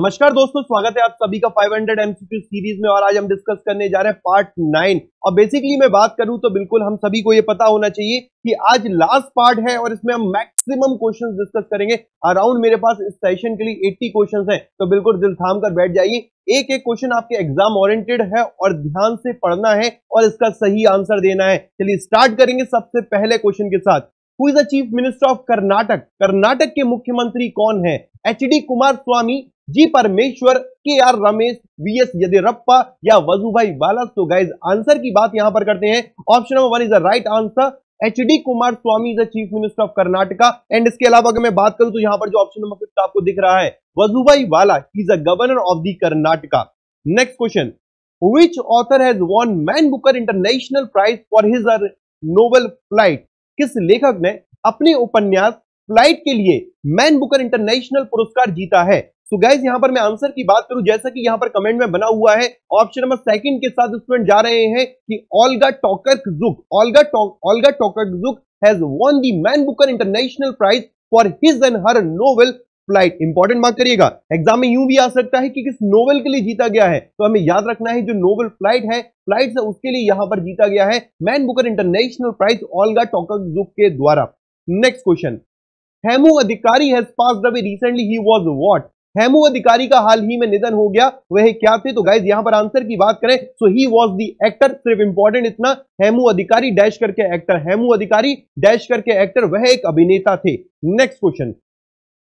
नमस्कार दोस्तों, स्वागत है आप सभी का 500 हंड्रेड एमसीक्यू सीरीज़ में और आज हम डिस्कस करने जा रहे हैं पार्ट नाइन और बेसिकली मैं बात करूँ तो बिल्कुल हम सभी को ये पता होना चाहिए कि आज लास्ट पार्ट है और इसमें हम मैक्सिमम क्वेश्चंस डिस्कस करेंगे। अराउंड मेरे पास इस सेशन के लिए 80 क्वेश्चंस हैं तो बिल्कुल दिल थाम कर बैठ जाइए। एक एक क्वेश्चन आपके एग्ज़ाम ओरिएंटेड है और ध्यान से पढ़ना है और इसका सही आंसर देना है। चलिए स्टार्ट करेंगे सबसे पहले क्वेश्चन के साथ। Who is the chief minister of Karnataka Karnataka के मुख्यमंत्री कौन है? एच डी कुमार स्वामी जी परमेश्वर के आर रमेश वी एस येदियुरप्पा या वजुभाई वाला। तो गाइज़ आंसर की बात यहाँ पर करते हैं। Option number one is the right answer H D Kumaraswamy chief minister of Karnataka and इसके अलावा अगर मैं बात करूँ तो यहाँ पर जो ऑप्शन नंबर फिफ्थ आपको दिख रहा है Vajubhai Vala is a governor of the Karnataka next question which author has won Man Booker International Prize for his Nobel Flight? किस लेखक ने अपने उपन्यास फ़्लाइट के लिए मैन बुकर इंटरनेशनल पुरस्कार जीता है? तो गाइज़ यहाँ पर मैं आंसर की बात करूँ, जैसा कि यहाँ पर कमेंट में बना हुआ है ऑप्शन नंबर सेकंड के साथ स्टूडेंट जा रहे हैं कि Olga Tokarczuk Olga Olga Tokarczuk has won the Man Booker International Prize for his and her novel flight important mark करिएगा एग्ज़ाम में यूँ भी आ सकता है कि किस नोवेल के लिए जीता गया है। तो हमें याद रखना है, जो नोवेल फ़्लाइट है फ़्लाइट से उसके लिए यहाँ पर जीता गया है Man Booker International Prize Olga Tokarczuk के द्वारा। Next question Hemu Adhikari has pass away recently he was what Hemu Adhikari का हाल ही में निधन हो गया। वह क्या थे? तो गाइज़ यहाँ पर आंसर की बात करें so he was the actor सिर्फ़ इंपॉर्टेंट इतना, हेमू अधिकारी डैश करके एक्टर हेमू अधिकारी डैश करके एक्टर वह एक अभिनेता थे। Next question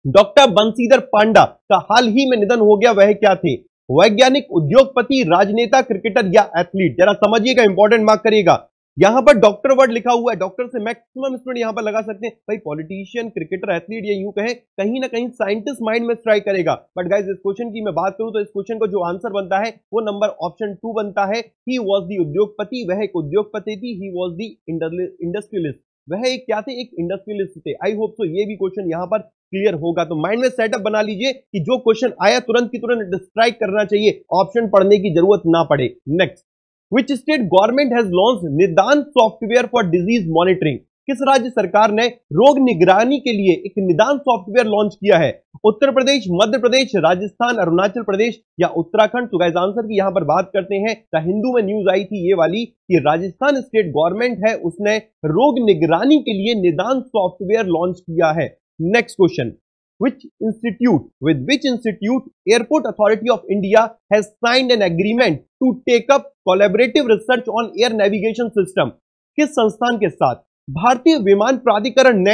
doctor Bansidhar Panda का हाल ही में निधन हो गया, वह क्या थे? वैज्ञानिक उद्योगपति, राजनेता क्रिकेटर या एथलीट जरा समझिएगा इंपॉर्टेंट मार्क करिएगा। यहाँ पर डॉक्टर वर्ड लिखा हुआ है, डॉक्टर से मैक्सिमम स्टूडेंट यहाँ पर लगा सकते हैं। भाई, पॉलिटिशियन, क्रिकेटर, एथलीट, या यूँ कहे, कहीं ना कहीं साइंटिस्ट माइंड में स्ट्राइक करेगा। बट गाइज़ इस क्वेश्चन की मैं बात करूँ तो इस क्वेश्चन का जो आंसर बनता है, वो नंबर ऑप्शन टू बनता है। ही वॉज़ दी उद्योगपति, वह एक उद्योगपति थी ही वॉज़ दी इंडस्ट्रियलिस्ट वह एक क्या थे? एक इंडस्ट्रियलिस्ट थे। आई होप सो ये भी क्वेश्चन यहाँ पर क्लियर होगा। तो माइंड में सेटअप बना लीजिए कि जो क्वेश्चन आया, तुरंत की तुरंत स्ट्राइक करना चाहिए। ऑप्शन पढ़ने की ज़रूरत ना पड़े। Next which state government has launch Nidan software for disease monitoring किस राज्य सरकार ने रोग निगरानी के लिए एक निदान सॉफ्टवेयर लॉन्च किया है? उत्तर प्रदेश, मध्य प्रदेश, राजस्थान, अरुणाचल प्रदेश या उत्तराखंड? तो गाइस आंसर की यहाँ पर बात करते हैं। द हिंदू में न्यूज़ आई थी ये वाली कि राजस्थान स्टेट गवर्नमेंट है, उसने रोग निगरानी के लिए निदान सॉफ्टवेयर लॉन्च किया है। Next question institute, with which institute airport authority of india has signed an agreement to take up collaborative research on air navigation system किस संस्थान के साथ? भारतीय विमान प्राधिकरण ने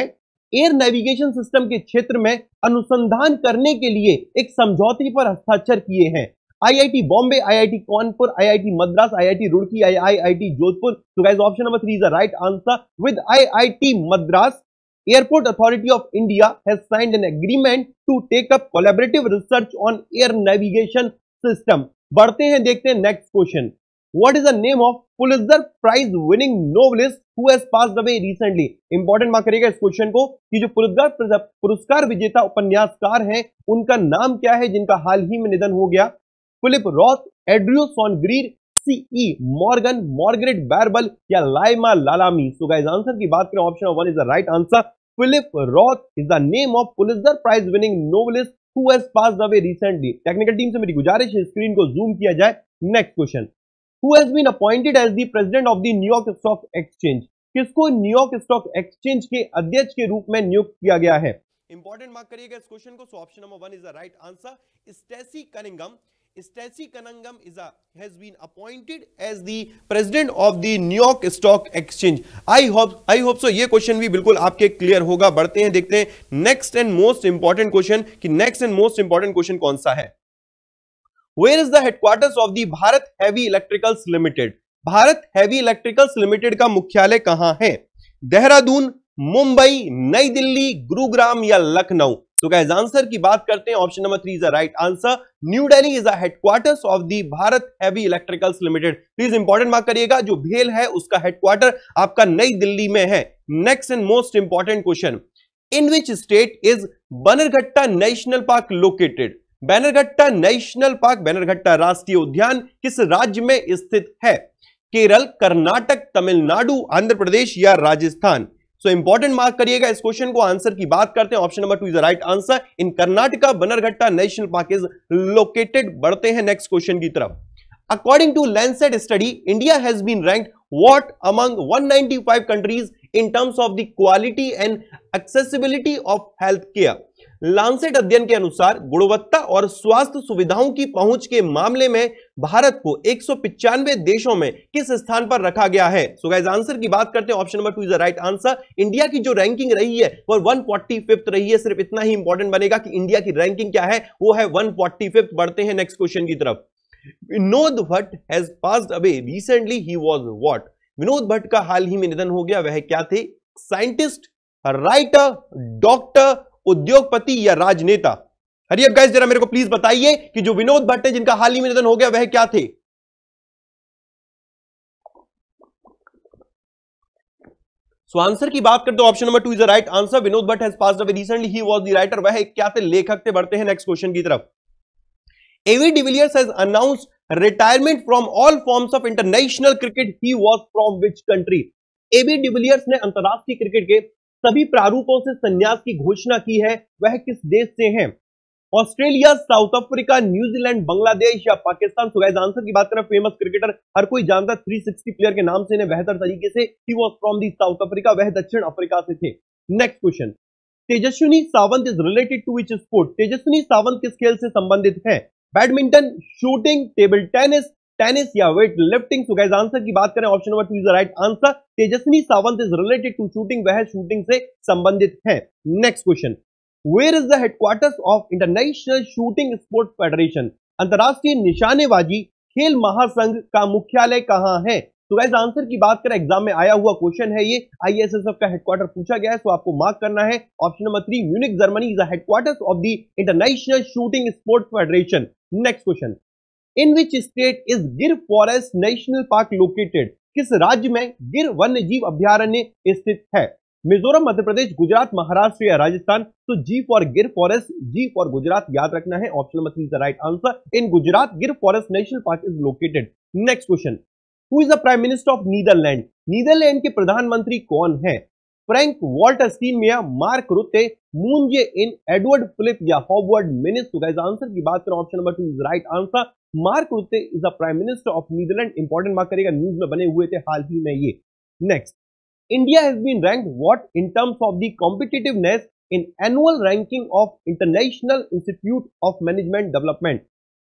एयर नेविगेशन सिस्टम के क्षेत्र में अनुसंधान करने के लिए एक समझौते पर हस्ताक्षर किए हैं। IIT Bombay IIT Kanpur IIT Madras IIT Roorkee IIT Jodhpur तो guys option number 3 is the right answer with IIT Madras Airport Authority of India has signed an agreement to take up collaborative research on air navigation system. बढ़ते हैं, देखते हैं next question What is the name of Pulitzer Prize winning novelist who has? Important mark करिएगा इस question को कि जो पुरस्कार पुरस्कार विजेता उपन्यासकार हैं, उनका नाम क्या है, जिनका हाल ही में निधन हो गया? फिलिप रॉथ एड्रियो सॉनग्रीर सीई मॉर्गन मॉर्गरेट बैरबल या Laila Lalami so guys answer की बात करें option one is the right answer the name of Pulitzer Prize winning novelist who has passed away recently. Technical team से मेरी गुजारिश है स्क्रीन को जूम किया जाए. Next question who has been appointed as the president of the New York stock exchange किसको New York stock exchange के अध्यक्ष के रूप में नियुक्त किया गया है? इंपॉर्टेंट मार्क करिएगा इस क्वेश्चन को so option number one is the right answer Stacey Cunningham Stacey Cunningham is a, has been appointed as the president of the New York Stock Exchange. I hope I hope ये question भी बिल्कुल आपके clear होगा। बढ़ते हैं देखते हैं। Next and most important question कि next and most important question कौन सा है? Where is the headquarters of the Bharat heavy electricals limited Bharat heavy electricals limited का मुख्यालय कहाँ है? देहरादून, मुंबई, नई दिल्ली, गुरुग्राम या लखनऊ? तो गाइस आंसर की बात करते हैं। Option number three is the right answer new Delhi is the headquarters of the Bharat heavy electricals limited please important mark करिएगा, जो भेल है उसका हेडक्वार्टर आपका नई दिल्ली में है। Next and most important question in which state is Bannerghatta national park located Bannerghatta national park, Bannerghatta राष्ट्रीय उद्यान किस राज्य में स्थित है? केरल, कर्नाटक, तमिलनाडु, आंध्र प्रदेश या राजस्थान? सो इंपॉर्टेंट मार्क करिएगा इस क्वेश्चन को आंसर की बात करते हैं। Option number two is right answer in Karnataka Bannerghatta national park is located बढ़ते हैं नेक्स्ट क्वेश्चन की तरफ़। According to Lancet study India has been ranked among 195 countries in terms of the quality and accessibility of health care Lancet अध्ययन के अनुसार गुणवत्ता और स्वास्थ्य सुविधाओं की पहुँच के मामले में भारत को एक देशों में किस स्थान पर रखा गया है? सो गाइस आंसर की बात करते हैं। Option number two is the right answer India की जो रैंकिंग रही है, वो 145th रही है। सिर्फ़ इतना ही इंपॉर्टेंट बनेगा कि इंडिया की रैंकिंग क्या है? वो है 145th बढ़ते हैं नेक्स्ट क्वेश्चन की तरफ़। Vinod Bhatt has passed away recently he was what Vinod Bhatt का हाल ही में निधन हो गया। वह क्या थे? साइंटिस्ट राइटर डॉक्टर उद्योगपति या राजनेता। हरी अब गाइस जरा मेरे को प्लीज़ बताइए कि जो विनोद भट्ट है जिनका हाल ही में निधन हो गया वह क्या थे? सो so, आंसर की बात करते option number two is the right answer Vinod Bhatt has passed away recently he was the writer वह क्या थे? लेखक थे। बढ़ते हैं नेक्स्ट क्वेश्चन की तरफ़। AB de Villiers has announced retirement from all forms of international cricket he was from which country AB de Villiers ने अंतरराष्ट्रीय क्रिकेट के सभी प्रारूपों से संन्यास की घोषणा की है, वह किस देश से हैं? Australia, South Africa, New Zealand, Bangladesh या पाकिस्तान? सुगैज आंसर की बात करें फ़ेमस क्रिकेटर हर कोई जानता 360 प्लेयर के नाम से इन्हें बेहतर तरीके से he was from the South Africa वह दक्षिण अफ्रीका से थे। Next question Tejaswini Sawant is related to which sport Tejaswini Sawant किस खेल से संबंधित है? Badminton shooting table tennis tennis या weight lifting so guys answer की बात करें option number two is the right answer Tejaswi Sawant is related to shooting वह शूटिंग से संबंधित है। Next question where is the headquarters of international shooting sports federation अंतरराष्ट्रीय निशानेबाजी खेल महासंघ का मुख्यालय कहाँ है? तो गाइस आंसर की बात करें एग्ज़ाम में आया हुआ क्वेश्चन है ये। आईएसएसएफ का हेडक्वार्टर पूछा गया है तो आपको मार्क करना है। Option number three Munich Germany is the headquarters of the international shooting sports federation next question in which state is Gir forest national park located किस राज्य में गिर वन्य जीव अभ्यारण्य स्थित है? मिजोरम, मध्य प्रदेश, गुजरात, महाराष्ट्र या राजस्थान? तो G for Gir forest G for Gujarat याद रखना है। Option number three the right answer in Gujarat Gir forest national park is located next question who is the prime minister of Netherland Netherland के प्रधानमंत्री कौन है? Frank Walter Steinmeier Mark Rutte Moon Jae in Edward Philippe या Howard Minnis तो guys answer की बात करें। Option number two is right answer Mark Rutte is the prime minister of Netherland. Important mark करेगा। न्यूज़ में बने हुए थे हाल ही में ये। Next India has been ranked what in terms of the competitiveness in annual ranking of international institute of management development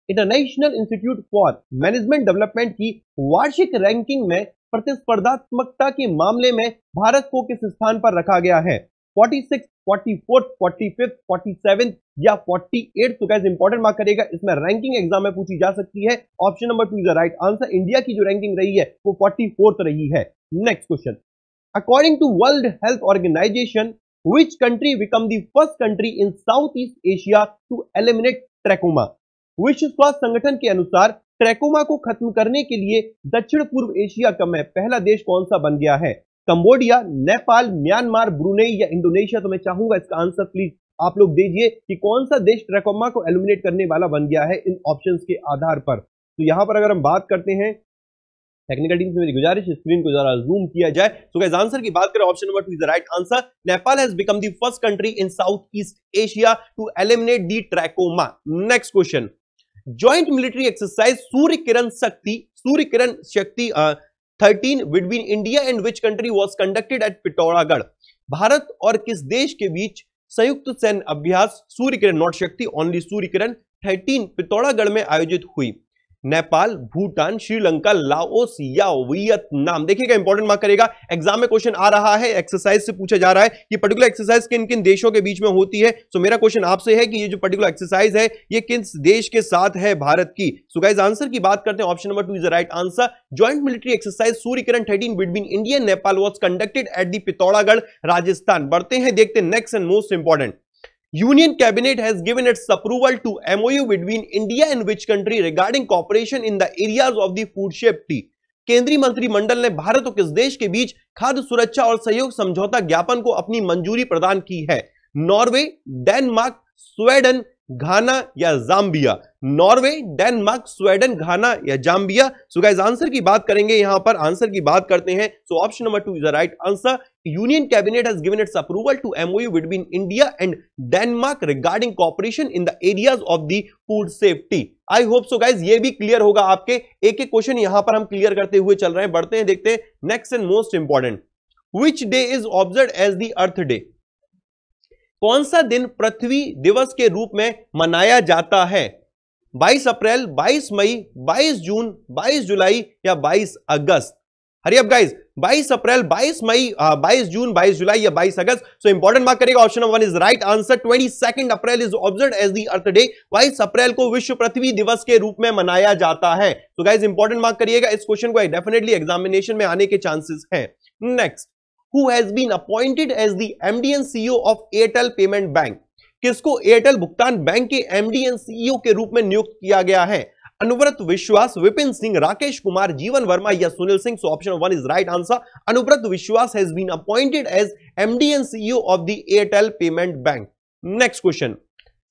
international institute for management development की वार्षिक रैंकिंग में प्रतिस्पर्धात्मकता के मामले में भारत को किस स्थान पर रखा गया है? 46, 44, 45, 47 या 48 तो कैसे इंपॉर्टेंट मार्क करेगा। इसमें रैंकिंग एग्ज़ाम में पूछी जा सकती है। Option number two is the right answer India की जो रैंकिंग रही है वो 44th रही है। Next question according to world health organization which country become the first country in Southeast Asia to eliminate trachoma? विश्व स्वास्थ्य संगठन के अनुसार ट्रैकोमा को खत्म करने के लिए दक्षिण पूर्व एशिया का में पहला देश कौन सा बन गया है? कंबोडिया, नेपाल, म्यांमार, ब्रुनेई या इंडोनेशिया। तो मैं चाहूँगा इसका आंसर प्लीज़ आप लोग दीजिए कि कौन सा देश ट्रैकोमा को एलिमिनेट करने वाला बन गया है इन ऑप्शंस के आधार पर। तो यहाँ पर अगर हम बात करते हैं टेक्निकल टीम से मेरी गुजारिश स्क्रीन को जरा जूम किया जाए। तो गाइस आंसर की बात करें option number two is the right answer Nepal has become the first country in south east Asia to eliminate the trachoma next question joint military exercise Surya Kiran Shakti Surya Kiran Shakti thirteen between India and which country was conducted at Pithoragarh Bharat और किस देश के बीच संयुक्त सैन्य अभ्यास Surya Kiran not Shakti only Surya Kiran thirteen Pithoragarh में आयोजित हुई। नेपाल, भूटान, श्रीलंका, लाओस या वियतनाम देखिएगा इंपॉर्टेंट मार्क करेगा। एग्ज़ाम में क्वेश्चन आ रहा है एक्सरसाइज से पूछा जा रहा है कि पर्टिकुलर एक्सरसाइज किन किन देशों के बीच में होती है। सो मेरा क्वेश्चन आपसे है कि ये जो पर्टिकुलर एक्सरसाइज है, ये किस देश के साथ है भारत की? सो गाइज़ आंसर की बात करते हैं। Option number two is the right answer joint military exercise Surya Kiran thirteen between India Nepal was conducted at the Pithoragarh Rajasthan बढ़ते हैं, देखते next and most important Union Cabinet has given its approval to MOU between India and which country regarding cooperation in the areas of the food safety. केंद्रीय मंत्रिमंडल ने भारत और किस देश के बीच खाद्य सुरक्षा और सहयोग समझौता ज्ञापन को अपनी मंजूरी प्रदान की है नॉर्वे डेनमार्क स्वीडन घाना या Zambia Norway, Denmark, Sweden, Ghana या जाम्बिया। सो गाइस आंसर की बात करेंगे यहाँ पर। आंसर की बात करते हैं। So option number two is the right answer union cabinet has given its approval to MOU between India and Denmark regarding cooperation in the areas of the food safety I hope so guys ये भी clear होगा आपके। एक एक question यहाँ पर हम clear करते हुए चल रहे हैं। बढ़ते हैं, देखते हैं। Next and most important which day is observe as the earth day कौन सा दिन पृथ्वी दिवस के रूप में मनाया जाता है? 22 अप्रैल 22 मई 22 जून 22 जुलाई या 22 अगस्त। हरी अब गाइस 22 अप्रैल 22 मई 22 जून 22 जुलाई या 22 अगस्त। सो इंपॉर्टेंट मार्क करेगा option number one is right answer 22 April is observe as the earth day 22 अप्रैल को विश्व पृथ्वी दिवस के रूप में मनाया जाता है। तो गाइज़ इंपॉर्टेंट मार्क करिएगा। इस क्वेश्चन को डेफिनेटली एग्जामिनेशन में आने के चांसेस हैं। Next who has been appointed as the MD and CEO of Airtel payment bank किसको एयरटेल भुगतान बैंक के एमडी एंड सीईओ के रूप में नियुक्त किया गया है? अनुव्रत विश्वास, विपिन सिंह, राकेश कुमार, जीवन वर्मा या Sunil Singh. So option one is right answer Anubrata Biswas has been appointed as MD and CEO of the Airtel payment bank next question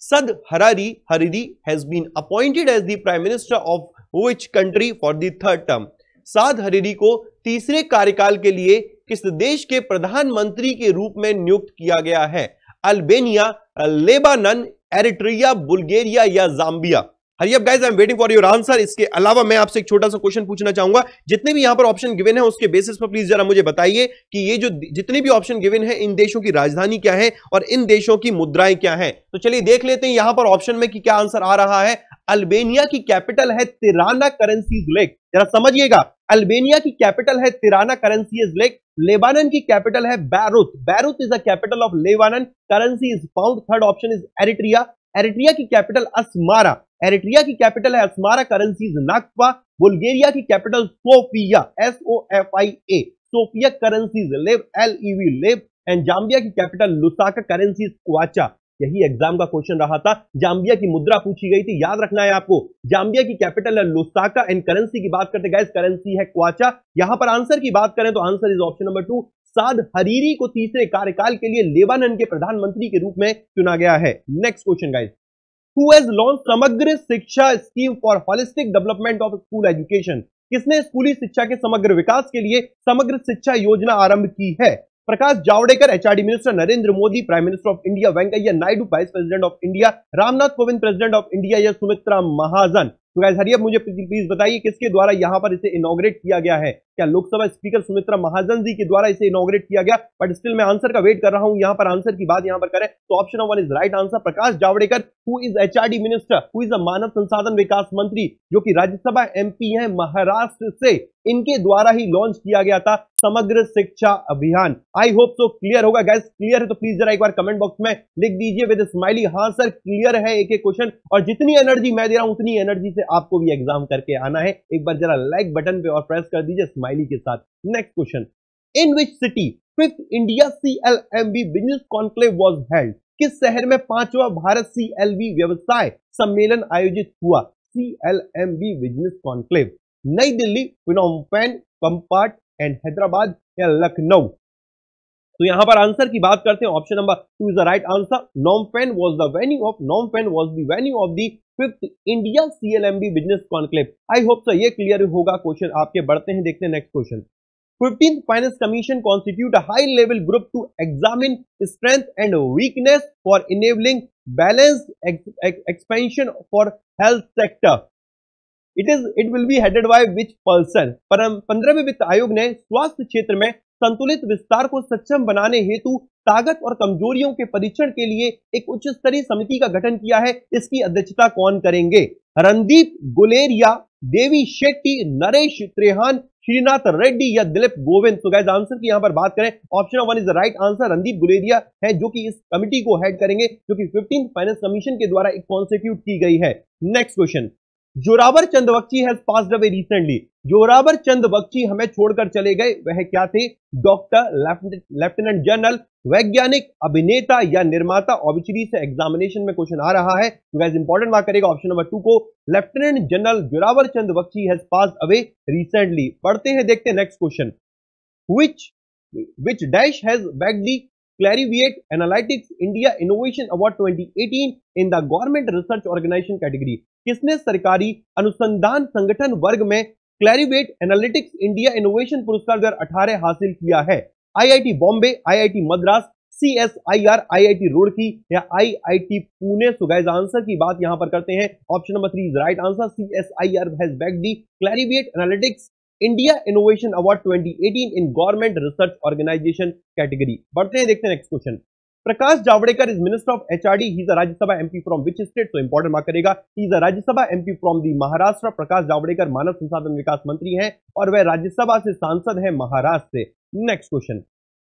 Saad Hariri हरिदी has been appointed as the prime minister of which country for the third term Saad Hariri को तीसरे कार्यकाल के लिए किस देश के प्रधानमंत्री के रूप में नियुक्त किया गया है? अल्बेनिया लेबानन एरिट्रिया बुल्गेरिया या Zambia hurry up guys I am waiting for your answer इसके अलावा मैं आपसे एक छोटा सा क्वेश्चन पूछना चाहूँगा जितने भी यहाँ पर ऑप्शन गिवन है उसके बेसिस पर प्लीज़ जरा मुझे बताइए कि ये जो जितने भी ऑप्शन गिवन है इन देशों की राजधानी क्या है और इन देशों की मुद्राएँ क्या है तो चलिए देख लेते हैं यहाँ पर ऑप्शन में कि क्या आंसर आ रहा है अल्बेनिया की कैपिटल है तिराना करेंसीज लेक जरा समझिएगा अल्बेनिया की कैपिटल है Tirana currency is lek Lebanon की कैपिटल है Beirut. Beirut is the capital of Lebanon. Currency is pound third option is Eritrea Eritrea की कैपिटल असमारा। एरिट्रिया की कैपिटल है Asmara. Currency is nakfa. Bulgaria की capital Sofia S O F I A Sofia currency is lev L E V lev and Zambia की capital Lusaka currency is kwacha यही exam का question रहा था। Zambia की मुद्रा पूछी गई थी। याद रखना है आपको जाम्बिया की कैपिटल है लुसाका। एंड करेंसी की बात करते गैस करेंसी है क्वाचा। यहाँ पर आंसर की बात करें तो answer is option number two Saad Hariri को तीसरे कार्यकाल के लिए लेबानन के प्रधानमंत्री के रूप में चुना गया है। Next question guys who has launch Samagra Shiksha scheme for holistic development of school education किसने स्कूली शिक्षा के समग्र विकास के लिए समग्र शिक्षा योजना आरंभ की है? Prakash Javadekar HRD minister Narendra Modi prime minister of India Venkaiah Naidu vice president of India Ramnath Kovind president of India या सुमित्रा महाजन। तो गाइस मुझे प्लीज़ बताइए किसके द्वारा यहाँ पर इसे इनोग्रेट किया गया है? क्या लोकसभा स्पीकर सुमित्रा महाजन जी के द्वारा इसे इनोग्रेट किया गया? बट स्टिल मैं आंसर का वेट कर रहा हूँ, यहाँ पर आंसर की बात यहाँ पर करें तो option one is right answer Prakash Javadekar who is HRD minister who is a मानव संसाधन विकास मंत्री, जो कि राज्यसभा एमपी है, महाराष्ट्र से। इनके द्वारा ही लॉन्च किया गया था Samagra Shiksha Abhiyan. I hope so clear होगा। गैस क्लियर है तो प्लीज़ जरा एक बार कमेंट बॉक्स में लिख दीजिए विद स्माइली हाँ सर क्लियर है एक एक क्वेश्चन और जितनी एनर्जी मैं दे रहा हूँ, उतनी एनर्जी से आपको भी एग्ज़ाम करके आना है। एक बार जरा लाइक बटन पे और प्रेस कर दीजिए स्माइली के साथ। Next question in which city fifth India CLMB business conclave was held किस शहर में पांचवा भारत सीएलवी व्यवसाय सम्मेलन आयोजित हुआ? सीएलएमबी बिज़नेस कॉन्क्लेव नई दिल्ली पिनोमपेन पंपाट एंड हैदराबाद या लखनऊ। तो यहाँ पर आंसर की बात करते हैं। Option number two is the right answer Phnom Penh was the venue of Phnom Penh was the venue of the fifth India CLMB business conclave I hope sir ये क्लियर होगा क्वेश्चन आपके। बढ़ते हैं, देखते हैं next question 15th Finance Commission constitute a high-level group to examine strength and weakness for enabling balanced ex ex, expansion for health sector. It is, it will be headed by which person? पंद्रहवें वित्त आयोग ने स्वास्थ्य क्षेत्र में संतुलित विस्तार को सक्षम बनाने हेतु ताकत और कमजोरियों के परीक्षण के लिए एक उच्च स्तरीय समिति का गठन किया है। इसकी अध्यक्षता कौन करेंगे? रणदीप गुलेरिया, देवी शेट्टी, नरेश त्रेहान, श्रीनाथ रेड्डी या दिलीप गोविंद? तो गैस आंसर की यहाँ पर बात करें। Option one is right answer Randeep Guleria है जो कि इस कमिटी को हेड करेंगे, जो कि फिफ्टीन फाइनेंस कमीशन के द्वारा एक कॉन्स्टिट्यूट की गई है। Next question Zorawar Chand Bakshi has passed away recently Zorawar Chand Bakshi हमें छोड़कर चले गए, वह क्या थे? डॉक्टर लेफ्टिनेंट जनरल वैज्ञानिक, अभिनेता या निर्माता ऑबिचरी से एग्जामिनेशन में क्वेश्चन आ रहा है। तो इंपॉर्टेंट मार्क करेगा ऑप्शन नंबर टू को। Lieutenant general Zorawar Chand Bakshi has passed away recently पढ़ते हैं, देखते हैं next question which which dash has the Clariviate Analytics India Innovation Award 2018 in the Government Research Organization category. किसने सरकारी अनुसंधान संगठन वर्ग में क्लैरिवेट एनालिटिक्स इंडिया इनोवेशन पुरस्कार 2018 हासिल किया है? IIT Bombay IIT Madras C S I R I I T Roorkee या I I T Pune so guys answer की बात यहाँ पर करते हैं। Option number three is right answer C S I R has back the Clarivate Analytics India innovation award 2018 in government research organisation category बढ़ते हैं, देखते हैं next question Prakash Javadekar is minister of HRD he is Rajya Sabha MP from which state तो important mark करेगा. He is Rajya Sabha MP from the Maharashtra Prakash Javadekar मानव संसाधन विकास मंत्री हैं और वह राज्यसभा से सांसद है महाराष्ट्र से. Next question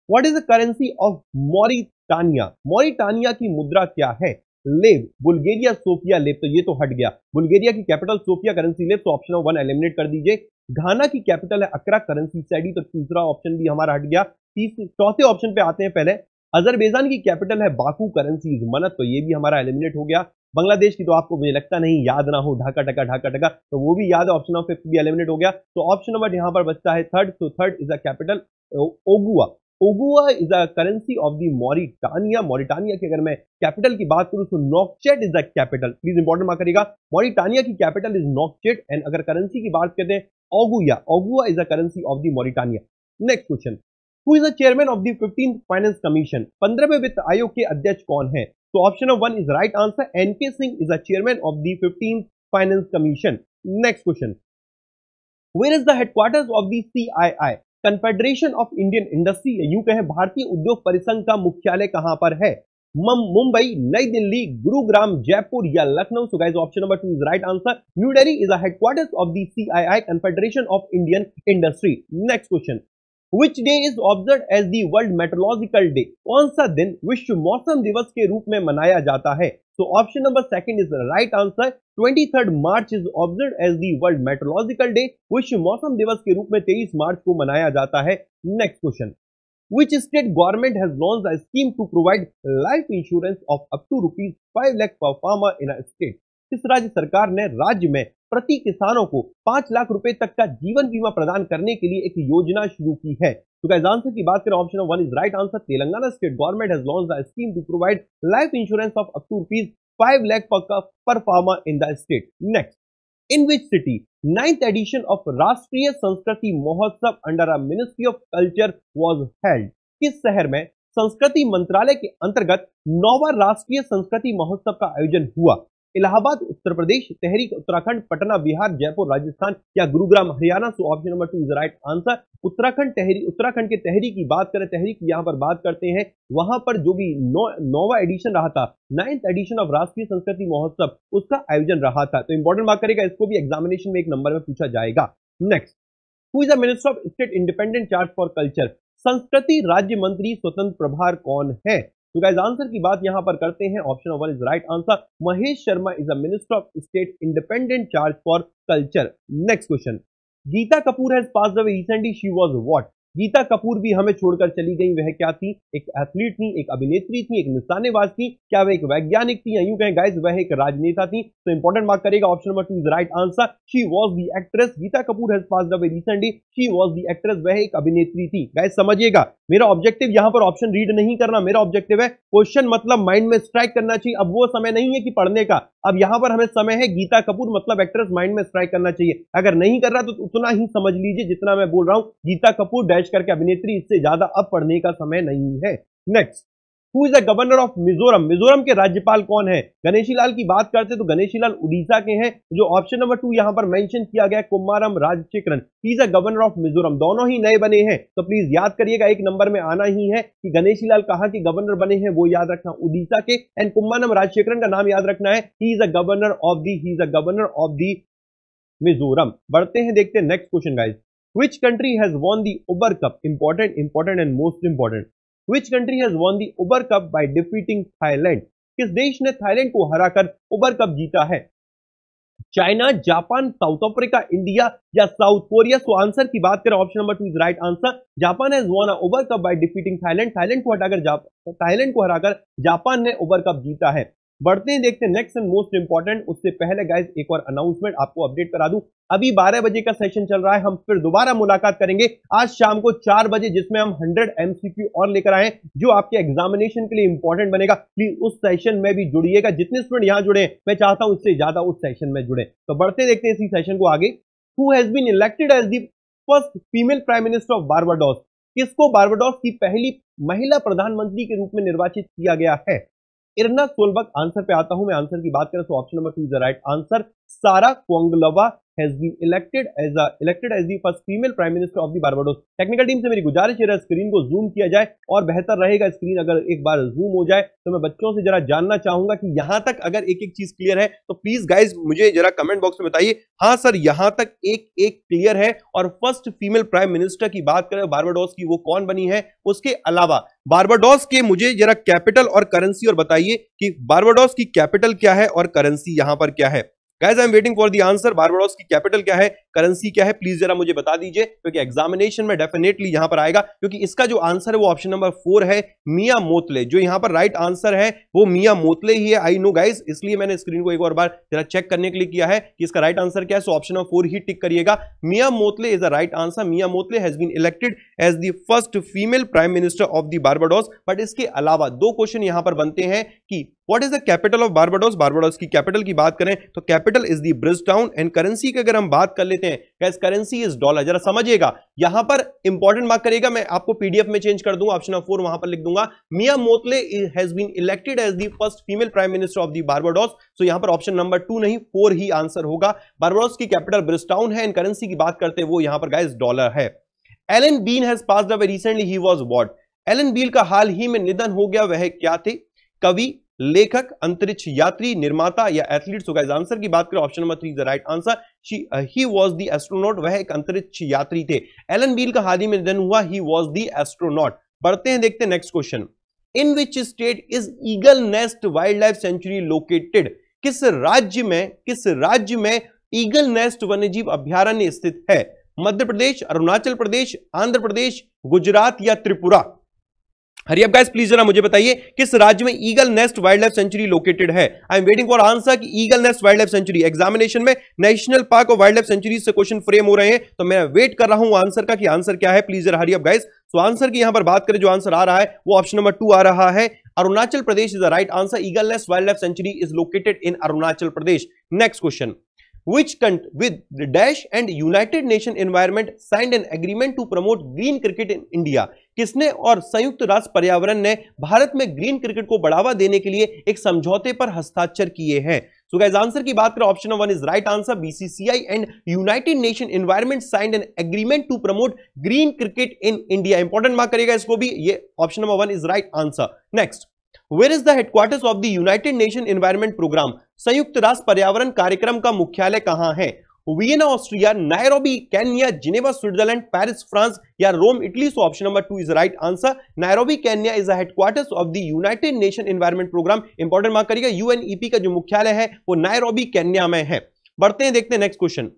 what is the currency of Mauritania Mauritania की मुद्रा क्या है? लेव बुल्गेरिया सोफिया लेव तो ये तो हट गया. बुल्गेरिया की कैपिटल सोफिया करेंसी लेव तो ऑप्शन वन एलिमिनेट कर दीजिए. घाना की कैपिटल है अकरा, करेंसी सैडी तो तीसरा ऑप्शन भी हमारा हट गया। तीसरे चौथे ऑप्शन पे आते हैं पहले। अजरबेजान की कैपिटल है बाकू करेंसी मनत तो ये भी हमारा एलिमिनेट हो गया। बांग्लादेश की तो आपको मुझे लगता नहीं, याद ना हो, ढाका टका ढाका टका तो वो भी याद है ऑप्शन नंबर फिफ्थ भी एलिमिनेट हो गया। तो ऑप्शन नंबर यहाँ पर बचता है थर्ड तो third is a capital Ouguiya. Ouguiya is a currency of the Mauritania Mauritania की अगर मैं कैपिटल की बात करूँ तो Nouakchott is a capital please important mark करेगा मॉरिटानिया की कैपिटल इज़ नॉकचेट एंड अगर करेंसी की बात करते हैं Ouguiya Ouguiya is a currency of the Mauritania next question who is the chairman of the fifteen finance commission पंद्रहवें वित्त आयोग के अध्यक्ष कौन है? तो option number one is right answer N K Singh is a chairman of the fifteen finance commission next question where is the headquarters of the CII confederation of Indian industry यूँ कहें, भारतीय उद्योग परिसंघ का मुख्यालय कहाँ पर है? मुंबई, नई दिल्ली, गुरुग्राम, जयपुर या Lucknow? So guys option number two is right answer new Delhi is a headquarters of the CII confederation of Indian industry next question which day is observe as the world meteorological day कौन सा दिन विश्व मौसम दिवस के रूप में मनाया जाता है? तो option number second is right answer twenty third March is observe as the world meteorological day विश्व मौसम दिवस के रूप में तेईस मार्च को मनाया जाता है। Next question which state government has launched a scheme to provide life insurance of up to rupees 5 lakh per farmer in a state? किस राज्य सरकार ने राज्य में प्रति किसानों को पाँच लाख रुपए तक का जीवन बीमा प्रदान करने के लिए एक योजना शुरू की है। तो गाइस आंसर की बात करें option one is right answer Telangana state government has launch the scheme to provide life insurance of up to rupees five lakh per farmer in the state next in which city ninth edition of Rashtriya Sanskriti Mahotsav under a ministry of culture was held किस शहर में? संस्कृति मंत्रालय के अंतर्गत नौवा राष्ट्रीय संस्कृति महोत्सव का आयोजन हुआ। इलाहाबाद, उत्तर प्रदेश, तहरीक, उत्तराखंड, पटना, बिहार, जयपुर, राजस्थान या Gurugram, Haryana, so option number two is right answer Uttarakhand Tehri, Uttarakhand के तहरी की बात करें तहरी की यहाँ पर बात करते हैं। वहाँ पर जो भी नौ, नौवा एडिशन रहा था ninth edition of Rashtriya Sanskriti महोत्सव, उसका आयोजन रहा था। तो इंपॉर्टेंट बात करेगा, इसको भी एग्जामिनेशन में एक नंबर में पूछा जाएगा। Next who is the minister of state independent charge for culture संस्कृति राज्य मंत्री स्वतंत्र प्रभार कौन है? तो गाइज़ आंसर की बात यहाँ पर करते हैं। Option number is right answer Mahesh Sharma is a minister of state independent charge for culture next question Geeta Kapoor has pass away recently she was what Geeta Kapoor भी हमें छोड़कर चली गई। वह क्या थी? एक एथलीट थी, एक अभिनेत्री थी, एक निशानेबाज थी। क्या वह एक वैज्ञानिक थी या यूँ कहें गाइस वह एक राजनेता थी। तो इंपॉर्टेंट मार्क करेगा option number two is right answer she was the actress Geeta Kapoor has passed away recently she was the actress वह एक अभिनेत्री थी। गाइस समझिएगा, मेरा ऑब्जेक्टिव यहाँ पर ऑप्शन रीड नहीं करना। मेरा ऑब्जेक्टिव है क्वेश्चन मतलब माइंड में स्ट्राइक करना चाहिए। अब वो समय नहीं है कि पढ़ने का। अब यहाँ पर हमें समय है, गीता कपूर मतलब एक्ट्रेस माइंड में स्ट्राइक करना चाहिए। अगर नहीं कर रहा तो उतना ही समझ लीजिए जितना मैं बोल रहा हूँ। गीता कपूर डैश करके अभिनेत्री, इससे ज़्यादा अब पढ़ने का समय नहीं है। Next who is the governor of Mizoram Mizoram के राज्यपाल कौन है? गणेशी लाल की बात करते तो गणेशी लाल उड़ीसा के हैं। जो ऑप्शन नंबर टू यहाँ पर मेंशन किया गया Kummanam Rajasekharan is a governor of Mizoram दोनों ही नए बने हैं। तो प्लीज़ याद करिएगा एक नंबर में आना ही है कि गणेशी लाल कहा कि गवर्नर बने हैं वो याद रखना उड़ीसा के। एंड कुमारम राजशेखरन का नाम याद रखना है। He is a governor of the he is a governor of the Mizoram बढ़ते हैं देखते हैं next question guys Which country has won the Uber Cup? Important, important and most important. Which country has won the Uber cup by defeating Thailand किस देश ने Thailand को हराकर उबर cup जीता है? China Japan South Africa India या South Korea so answer की बात करें option number two is right answer Japan has won over cup by defeating Thailand Thailand को हटाकर थाईलैंड को हराकर जापान ने ओवर कप जीता है। बढ़ते हैं, देखते हैं नेक्स्ट एंड मोस्ट इंपॉर्टेंट उससे पहले गाइस एक और अनाउंसमेंट आपको अपडेट करा दूँ। अभी 12 बजे का सेशन चल रहा है, हम फिर दोबारा मुलाकात करेंगे। आज शाम को 4 बजे जिसमें हम 100 एमसीक्यू और लेकर आए जो आपके एग्जामिनेशन के लिए इंपॉर्टेंट बनेगा। प्लीज़ उस सेशन में भी जुड़िएगा। जितने स्टूडेंट यहाँ जुड़े मैं चाहता हूँ उससे ज़्यादा उस सेशन में जुड़े। तो बढ़ते देखते हैं इसी सेशन को आगे। Who has been elected as the first female prime minister of Barbados किसको बारबाडोस की पहली महिला प्रधानमंत्री के रूप में निर्वाचित किया गया है? इरना सोलबक आंसर पे आता हूँ मैं, आंसर की बात करें तो option number two is the right answer Sara Kuugongelwa has been elected as a, elected as the first female prime minister of the Barbados. Technical team से मेरी गुजारिश है स्क्रीन को जूम किया जाए और बेहतर रहेगा स्क्रीन अगर एक बार जूम हो जाए तो मैं बच्चों से जरा जानना चाहूँगा कि यहाँ तक अगर एक एक चीज़ क्लियर है तो प्लीज़ गाइज़ मुझे जरा कमेंट बॉक्स में बताइए हाँ सर यहाँ तक एक एक क्लियर है और फ़र्स्ट फीमेल प्राइम मिनिस्टर की बात करें बारबाडोस की वो कौन बनी है, उसके अलावा बारबाडोस के मुझे जरा कैपिटल और करेंसी और बताइए कि बारबाडोस की कैपिटल क्या है और करेंसी यहाँ पर क्या है guys I am waiting for the answer Barbados की कैपिटल क्या है? करेंसी क्या है प्लीज़ जरा मुझे बता दीजिए, क्योंकि एग्जामिनेशन में डेफिनेटली यहाँ पर आएगा, क्योंकि इसका जो आंसर है वो ऑप्शन नंबर फोर है, मिया मोतले। जो यहाँ पर राइट आंसर है, वो मिया मोतले ही है आई नो गाइस इसलिए मैंने स्क्रीन को एक और बार जरा चेक करने के लिए किया है कि इसका राइट आंसर क्या है सो ऑप्शन नंबर फोर ही टिक करिएगा। Mia Mottley is the right answer Mia Mottley has been elected as the first female prime minister of the Barbados but इसके अलावा दो क्वेश्चन यहाँ पर बनते हैं कि what is the capital of Barbados Barbados की कैपिटल की बात करें तो capital is the Bridgetown and currency की अगर हम बात कर लेते हैं। कैस करेंसी इज़ डॉलर जरा समझिएगा। यहाँ पर इंपॉर्टेंट मार्क करेगा मैं आपको पीडीएफ में चेंज कर दूँगा ऑप्शन फोर वहाँ पर लिख दूँगा। Mia Mottley has been elected as the first female prime minister of the Barbados so यहाँ पर ऑप्शन नंबर टू नहीं फोर ही आंसर होगा। बारबाडोस की कैपिटल ब्रिज टाउन है। एंड करेंसी की बात करते वो यहाँ पर गाइस डॉलर है। Alan Bean has away recently he was what Alan Bean का हाल ही में निधन हो गया। वह क्या थे? कवि लेखक, अंतरिक्ष यात्री, निर्माता या एथलीट सो गाइस आंसर की बात करें option number three is the right answer she he was the astronaut वह एक अंतरिक्ष यात्री थे। एलन बील का हाल ही में निधन हुआ। ही वाज द एस्ट्रोनॉट पढ़ते हैं, देखते हैं next question in which state is Eagle Nest wildlife sanctuary located किस राज्य में, किस राज्य में ईगल नेस्ट वन्यजीव अभ्यारण्य स्थित है? मध्य प्रदेश, अरुणाचल प्रदेश, आंध्र प्रदेश, गुजरात या त्रिपुरा? हरी, अब गाइस प्लीज़ जरा मुझे बताइए, किस राज्य में Eagle Nest wildlife sanctuary located है? I am waiting for answer कि Eagle Nest wildlife sanctuary examination में नेशनल पार्क और वाइल्ड लाइफ सेंचुरी से क्वेश्चन फ्रेम हो रहे हैं तो मैं वेट कर रहा हूँ आंसर का कि आंसर क्या है। प्लीज़ जरा हरी, अब गाइस तो आंसर की यहाँ पर बात करें, जो आंसर आ रहा है, वो ऑप्शन नंबर टू आ रहा है। Arunachal Pradesh is the right answer Eagle Nest wildlife sanctuary is located in Arunachal Pradesh next question which with the Dash and United Nation Environment signed an agreement to promote green cricket in India. किसने और संयुक्त राष्ट्र पर्यावरण ने भारत में green cricket को बढ़ावा देने के लिए एक समझौते पर हस्ताक्षर किए हैं? सो गाइस आंसर की बात करें option number one is right answer BCCI and united nation environment signed an agreement to promote green cricket in India important mark करेगा इसको भी, ये option number one is right answer next where is the headquarters of the united nation environment programme संयुक्त राष्ट्र पर्यावरण कार्यक्रम का मुख्यालय कहाँ है? Vienna, Austria Nairobi Kenya, Geneva, Switzerland, Paris, France या Rome? Italy, so option number two is right answer Nairobi Kenya is the headquarters of the united nation environment programme important mark करिएगा यूएनईपी का जो मुख्यालय है, वो Nairobi Kenya में है। बढ़ते हैं, देखते हैं next question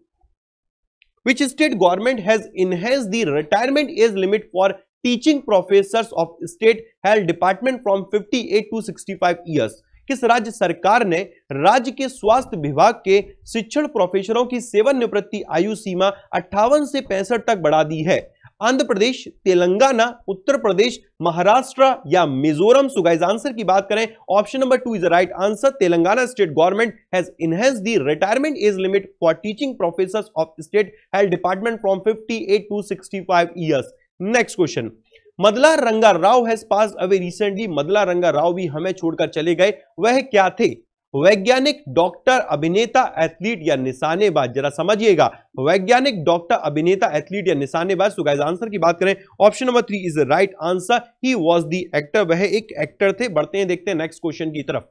which state government has enhanced the retirement age limit for teaching professors of state health department from 58 to 65 years? किस राज्य सरकार ने राज्य के स्वास्थ्य विभाग के शिक्षण प्रोफेसरों की सेवानिवृत्ति आयु सीमा अट्ठावन से पैंसठ तक बढ़ा दी है? आंध्र प्रदेश, तेलंगाना, उत्तर प्रदेश, महाराष्ट्र या मिजोरम? सुगाइज आंसर की बात करें option number two is right answer Telangana state government has enhance the retirement age limit for teaching professor of state health department from 58 to 65 years next question Madala Ranga Rao has pass away recently Madala Ranga Rao भी हमें छोड़कर चले गए। वह क्या थे? वैज्ञानिक doctor अभिनेता, एथलीट या निशानेबाज? जरा समझिएगा। वैज्ञानिक डॉक्टर, अभिनेता, एथलीट या निशानेबाज? सो गाइस आंसर की बात करें। Option number three is right answer he was the actor वह एक एक्टर थे। बढ़ते हैं, देखते हैं नेक्स्ट क्वेश्चन की तरफ़।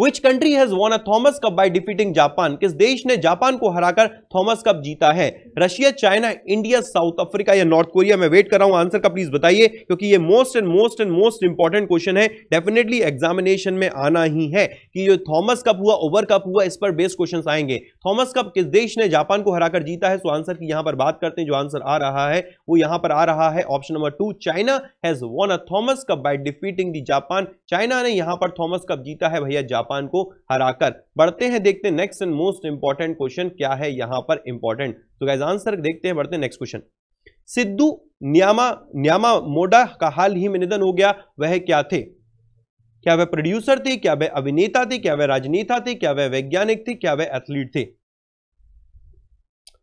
Which country has won a Thomas Cup by defeating Japan किस देश ने जापान को हराकर थॉमस कप जीता है? Russia, China, India, South Africa या नॉर्थ कोरिया? मैं वेट कर रहा हूँ। आंसर का प्लीज़ बताइए, क्योंकि ये most and most and most important question है। डेफिनेटली एग्जामिनेशन में आना ही है कि जो थॉमस कप हुआ ओवर कप हुआ, इस पर बेस्ट क्वेश्चन आएँगे। थॉमस कप किस देश ने जापान को हराकर जीता है? सो आंसर की यहाँ पर बात करते हैं, जो आंसर आ रहा है, वो यहाँ पर आ रहा है। Option number two China has won a Thomas Cup by defeating the Japan China ने यहाँ पर थॉमस कप जीता है, भैया जापान को हराकर। बढ़ते हैं, देखते हैं next and most important question क्या है यहाँ पर इंपॉर्टेंट तो गैस आंसर देखते हैं, बढ़ते हैं नेक्स्ट क्वेश्चन सिद्धू न्यामा न्यामा मोडा का हाल ही में निधन हो गया, वह क्या थे? क्या वह प्रोड्यूसर थे? क्या वह अभिनेता थे? क्या वह राजनेता थे? क्या वह वैज्ञानिक थे? क्या वह एथलीट थे?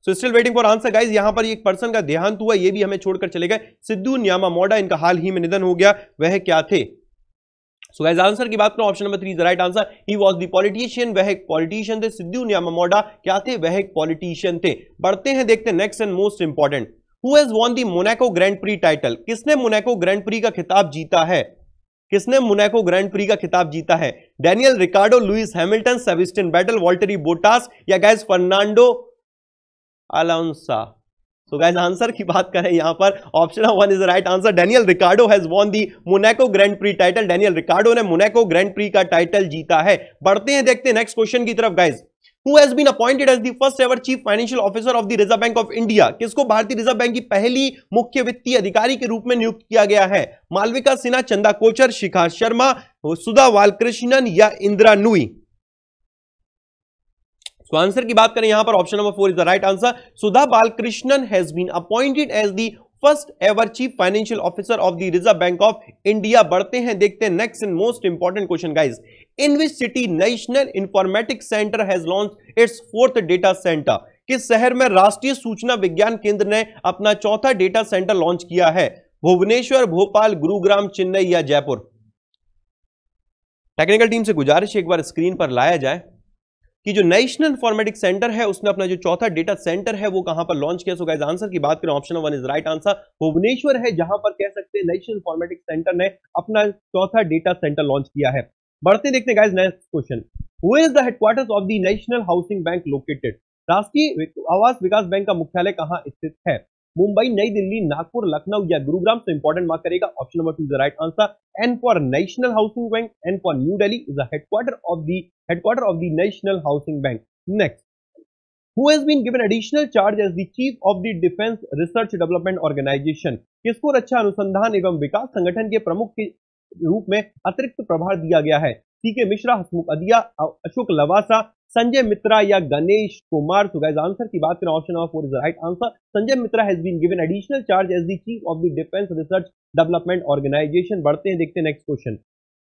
Still waiting for answer guys यहाँ पर एक पर्सन का देहांत हुआ यह भी हमें छोड़कर चले गए। सिद्धू न्यामा मोडा इनका हाल ही में निधन हो गया, वह क्या थे? सो गाइस आंसर की बात करो option number three is right answer he was the politician वह एक पॉलिटिशियन थे, सिद्धू न्यामामोडा, क्या थे? वह एक पॉलिटिशियन थे। बढ़ते हैं, देखते हैं next and most important who has won the Monaco Grand Prix title किसने मोनाको ग्रैंड प्री का खिताब जीता है? किसने मोनाको ग्रैंड प्री का खिताब जीता है? Daniel Ricciardo Lewis Hamilton Sebastian Vettel Valtteri Bottas या guys Fernando Alonso so guys answer की बात करें यहाँ पर। Option one is right answer Daniel Ricciardo has won the Monaco Grand Prix title Daniel Ricciardo ने मोनाको ग्रैंड प्री का title जीता है। बढ़ते हैं, देखते हैं नेक्स्ट क्वेश्चन की तरफ़ guys who has been appointed as the first ever chief financial officer of the Reserve Bank of India किसको भारतीय रिज़र्व बैंक की पहली मुख्य वित्तीय अधिकारी के रूप में नियुक्त किया गया है? मालविका सिन्हा, चंदा कोचर, शिखा शर्मा, सुधा बालकृष्णन या इंदिरा नुई? सो आंसर की बात करें, यहाँ पर option number four is the right answer Sudha Balakrishnan has been appointed as the first ever chief financial officer of the Reserve Bank of India बढ़ते हैं, देखते हैं next and most important question guys in which city National Informatics Centre has launch its fourth data centre किस शहर में राष्ट्रीय सूचना विज्ञान केंद्र ने अपना चौथा डेटा सेंटर लॉन्च किया है? भुवनेश्वर, भोपाल, गुरुग्राम, चेन्नई या जयपुर? टेक्निकल टीम से गुजारिश एक बार स्क्रीन पर लाया जाए। कि जो नेशनल फॉर्मेटिक सेंटर है, उसने अपना जो चौथा डेटा सेंटर है, वो कहाँ पर लॉन्च किया? सो गाइस आंसर की बात करें option one is right answer Bhubaneswar है, जहाँ पर कह सकते हैं नेशनल इन्फॉर्मेटिक सेंटर ने अपना चौथा डेटा सेंटर लॉन्च किया है। बढ़ते देखते guys next question who is the headquarters of the National Housing Bank located राष्ट्रीय आवास विकास बैंक का मुख्यालय कहाँ स्थित है? मुंबई नई दिल्ली नागपुर लखनऊ या गुरुग्राम से इंपॉर्टेंट मार्क करेगा option number two is the right answer N for National Housing Bank N for New Delhi is the headquarter of the headquarter of the National Housing Bank. Next, who has been given additional charge as the chief of the Defense Research Development Organization? किसको रक्षा अनुसंधान एवं विकास संगठन के प्रमुख के रूप में अतिरिक्त प्रभार दिया गया है सी के मिश्रा हसमुख अदिया अशोक लवासा संजय मित्रा या गणेश कुमार। तो गाइस आंसर की बात करें option number four is the right answer Sanjay Mitra has been given additional charge as the chief of the Defence Research Development Organisation बढ़ते हैं, देखते हैं next question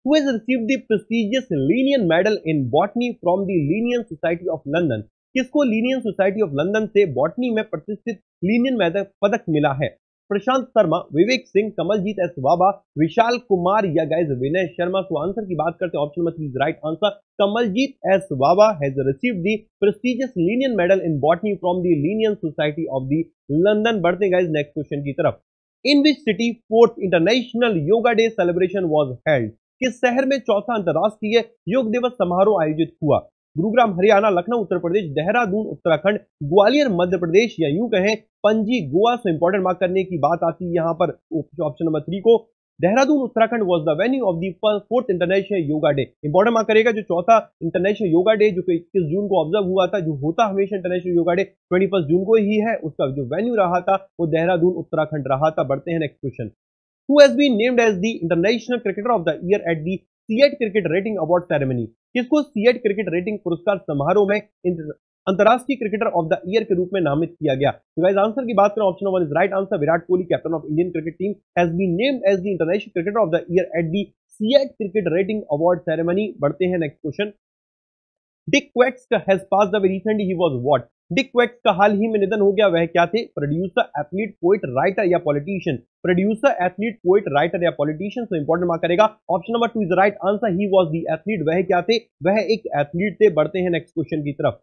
who has received the prestigious Linnean Medal in Botany from the Linnean Society of London. किसको Linnean Society of London से botany में प्रतिष्ठित Linnean पदक मिला है? प्रशांत शर्मा, विवेक सिंह, कमलजीत एस बाबा, विशाल कुमार या गाइज़ विनय शर्मा। तो आंसर की बात करते option number right answer Kamaljit S Baba has received the prestigious Linnean medal in botany from the Linnean Society of the London बढ़ते गाइज़ नेक्स्ट क्वेश्चन की तरफ़। In which city fourth International Yoga Day celebration was held किस शहर में चौथा अंतर्राष्ट्रीय योग दिवस समारोह आयोजित हुआ? गुरुग्राम, हरियाणा, लखनऊ, उत्तर प्रदेश, देहरादून, उत्तराखंड, ग्वालियर, मध्य प्रदेश या यूँ कहें, पंजी, गोवा से इंपॉर्टेंट मार्क करने की बात आती है यहाँ पर ऑप्शन नंबर थ्री को। Dehradun, Uttarakhand was the venue of the fourth International Yoga Day important mark करेगा जो चौथा इंटरनेशनल योगा डे जो कि इक्कीस जून को ऑब्ज़र्व हुआ था, जो होता हमेशा International Yoga Day twenty June को ही है। उसका जो वेन्यू रहा था, वो देहरादून, उत्तराखंड रहा था। बढ़ते हैं next question who has been named as the International Cricketer of the Year at the CEAT cricket rating award ceremony किसको सीएट क्रिकेट रेटिंग पुरस्कार समारोह में अंतरराष्ट्रीय क्रिकेटर ऑफ़ द ईयर के रूप में नामित किया गया? तो गाइस आंसर की बात करें option one is right answer Virat Kohli captain of Indian cricket team has been named as the international cricketer of the year at the CEAT cricket rating award ceremony बढ़ते हैं next question Dick Quax has passed away recently he was what Dick Quax का हाल ही में निधन हो गया, वह क्या थे? प्रोड्यूसर एथलीट पोइट राइटर या politician producer athlete poet writer या पॉलिटिशियन तो इंपॉर्टेंट मार्क करेगा। Option number two is right answer he was the athlete वह क्या थे? वह एक एथलीट थे, बढ़ते हैं नेक्स्ट क्वेश्चन की तरफ़।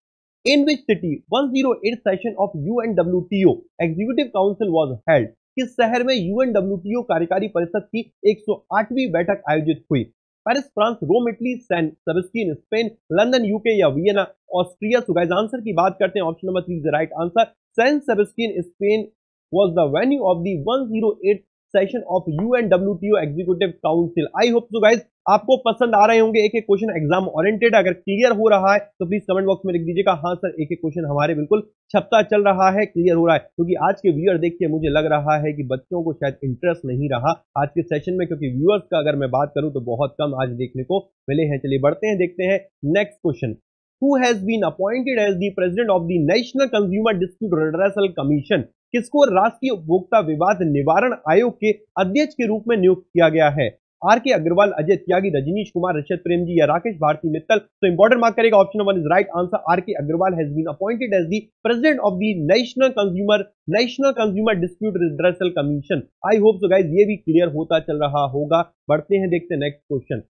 In which city 108 session of UNWTO Executive Council was held किस शहर में यूएनडब्ल्यूटीओ कार्यकारी परिषद की 108वीं बैठक आयोजित हुई? Paris France Rome Italy San Sebastian Spain London UK या Vienna Austria so guys answer की बात करते हैं. Option number three is the right answer San Sebastian Spain was the venue of the one zero eight session of U N W T O Executive Council I hope so guys आपको पसंद आ रहे होंगे एक एक question exam oriented अगर clear हो रहा है तो प्लीज़ कमेंट बॉक्स में लिख दीजिएगा। हाँ सर एक एक क्वेश्चन हमारे बिल्कुल छपता चल रहा है क्लियर हो रहा है। क्योंकि आज के व्यूअर देख के मुझे लग रहा है कि बच्चों को शायद इंटरेस्ट नहीं रहा आज के सेशन में, क्योंकि व्यूअर्स का अगर मैं बात करूँ तो बहुत कम आज देखने को मिले हैं। चलिए बढ़ते हैं, देखते हैं next question who has been appointed as the president of the National Consumer Dispute Redressal Commission? किसको राष्ट्रीय उपभोक्ता विवाद निवारण आयोग के अध्यक्ष के रूप में नियुक्त किया गया है? आर के अग्रवाल, अजय त्यागी, रजनीश कुमार ऋषद प्रेम जी या राकेश भारती मित्तल। तो इंपॉर्टेंट मार्क करेगा option one is right answer R K Agarwal has been appointed as the president of the National Consumer National Consumer Dispute Redressal Commission I hope so guys ये भी clear होता चल रहा होगा। बढ़ते हैं, देखते हैं next question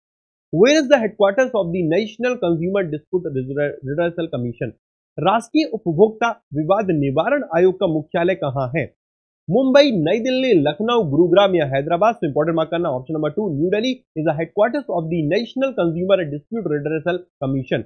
where is the headquarters of the National Consumer Dispute Redressal Commission राष्ट्रीय उपभोक्ता विवाद निवारण आयोग का मुख्यालय कहाँ है? मुंबई नई दिल्ली लखनऊ गुरुग्राम या हैदराबाद से इंपॉर्टेंट मार्क करना option number two New Delhi is the headquarters of the national consumer dispute redressal commission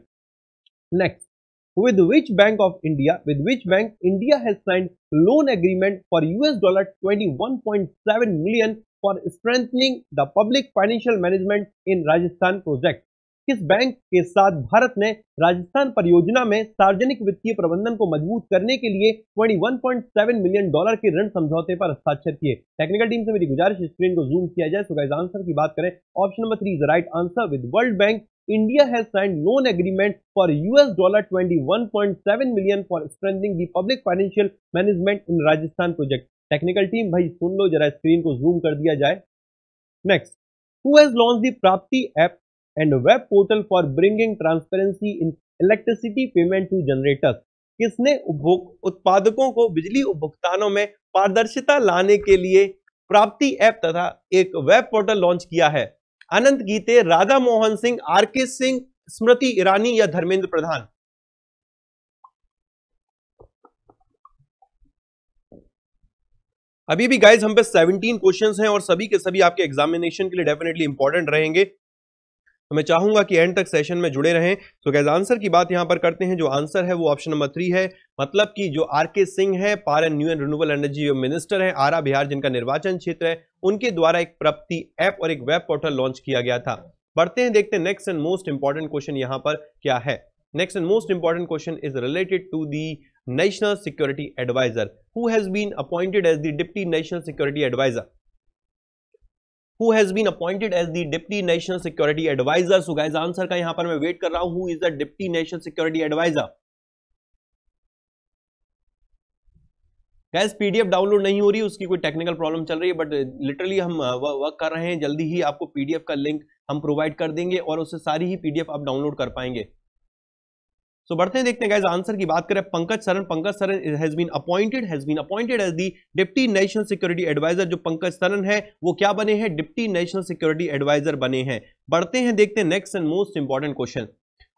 next with which bank of india with which bank india has signed loan agreement for us dollar 21.7 million for strengthening the public financial management in rajasthan project किस bank के साथ भारत ने राजस्थान परियोजना में सार्वजनिक वित्तीय प्रबंधन को मज़बूत करने के लिए 21.7 मिलियन डॉलर के ऋण समझौते पर हस्ताक्षर किए? टेक्निकल टीम से मेरी गुजारिश स्क्रीन को जूम किया जाए। सो आंसर की बात करें। Option number three is right answer with World Bank India has signed loan agreement for US dollar 21.7 million for strengthening the public financial management in Rajasthan project technical team भाई, सुन लो, जरा screen को zoom कर दिया जाए। Next who has launch the Prapti app and web portal for bringing transparency in electricity payment to generators. किसने उत्पादकों को बिजली उपभुगतानों में पारदर्शिता लाने के लिए प्राप्ति ऐप तथा एक वेब पोर्टल लॉन्च किया है? अनंत गीते, राधा मोहन सिंह, आर के सिंह, स्मृति ईरानी या धर्मेंद्र प्रधान? अभी भी गाइज़ हम पे 17 क्वेश्चंस हैं और सभी के सभी आपके एग्जामिनेशन के लिए डेफिनेटली इंपॉर्टेंट रहेंगे। तो मैं चाहूँगा कि एंड तक सेशन में जुड़े रहें। तो गैज आंसर की बात यहाँ पर करते हैं। जो आंसर है वो ऑप्शन नंबर थ्री है। मतलब कि जो आर के सिंह है power and new and renewable energy minister है आरा बिहार जिनका निर्वाचन क्षेत्र है, उनके द्वारा एक प्राप्ति ऐप और एक वेब पोर्टल लॉन्च किया गया था। बढ़ते हैं, देखते हैं next and most important question यहाँ पर क्या है। Next and most important question is related to the National Security Advisor who has been appointed as the deputy National Security Advisor who has been appointed as the deputy national security advisor. So guys answer का यहाँ पर मैं wait कर रहा हूँ. Who is the deputy national security advisor? Guys PDF download नहीं हो रही उसकी कोई टेक्निकल प्रॉब्लम चल रही है बट लिटरली हम वर्क कर रहे हैं. जल्दी ही आपको पीडीएफ का लिंक हम प्रोवाइड कर देंगे और उससे सारी ही पीडीएफ आप डाउनलोड कर पाएँगे. सो so, बढ़ते हैं देखते हैं गाइस आंसर की बात करें। Pankaj Saran Pankaj Saran has been appointed has been appointed as the deputy National Security Advisor जो पंकज सरन है वो क्या बने हैं? डिप्टी नेशनल सिक्योरिटी एडवाइजर बने हैं। बढ़ते हैं देखते हैं next and most important question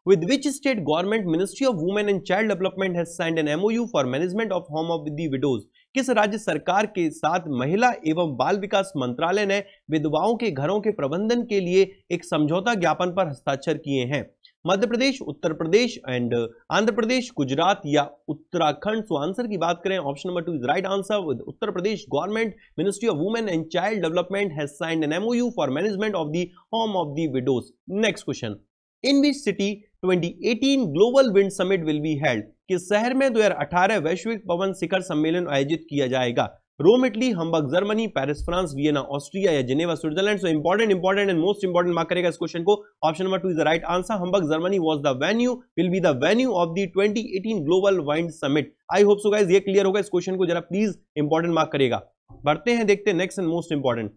with which state government ministry of women and child development has signed an mou for management of home of the widows? किस राज्य सरकार के साथ महिला एवं बाल विकास मंत्रालय ने विधवाओं के घरों के प्रबंधन के लिए एक समझौता ज्ञापन पर हस्ताक्षर किए हैं? मध्य प्रदेश उत्तर प्रदेश एंड आंध्र प्रदेश, गुजरात या उत्तराखंड। सो आंसर की बात करें option number two is right answer with Uttar Pradesh government Ministry of Women and Child Development has signed an MoU for management of the home of the widows next question in which city 2018 global wind summit will be held किस शहर में 2018 वैश्विक पवन शिखर सम्मेलन आयोजित किया जाएगा? Rome, Italy, Hamburg, Germany, Paris, France, Vienna, Austria या Geneva, Switzerland. So important important and most important mark करेगा इस क्वेश्चन को। Option number two is the right answer Hamburg, Germany was the venue will be the venue of the 2018 global wind summit I hope so guys ये clear होगा इस question को। जरा please important mark करेगा। बढ़ते हैं, देखते हैं next and most important